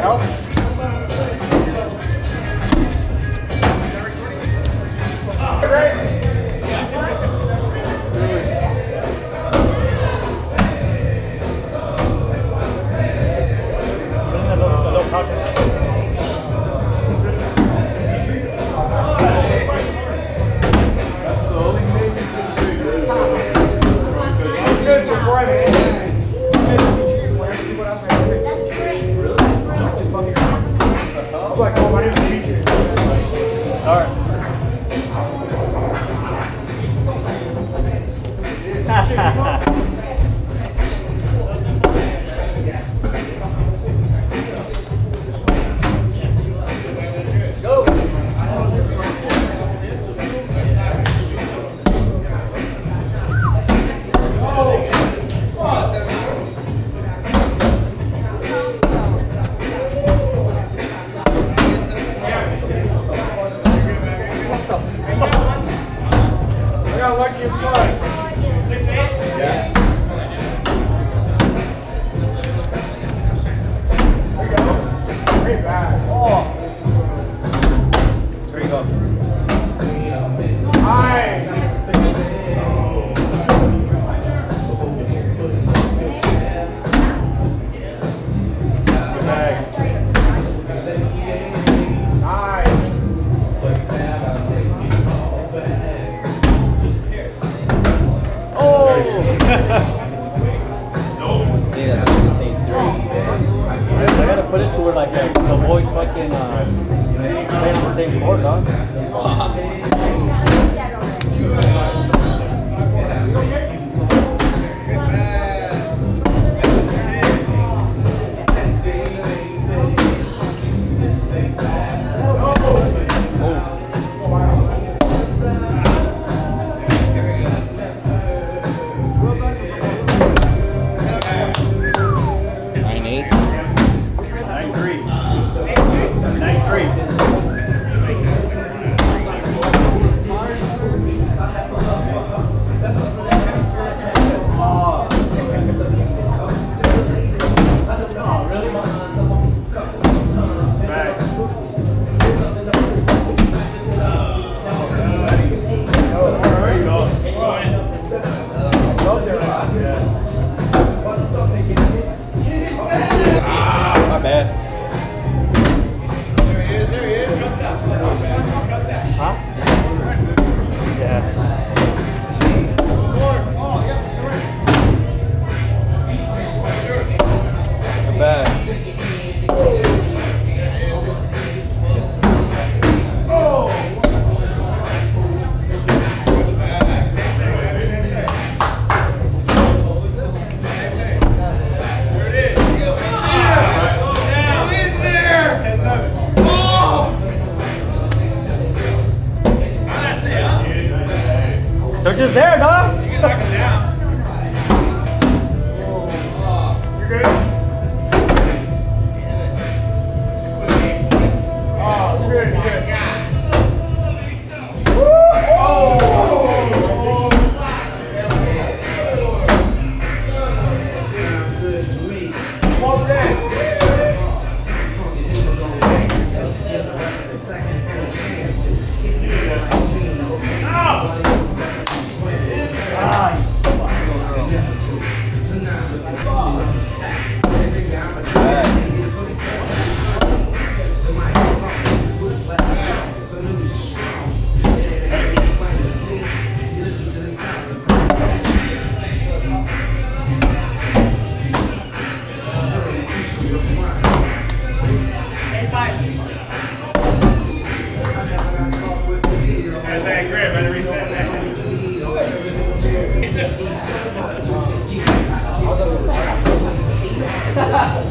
help? Right, same court, dog. Yeah.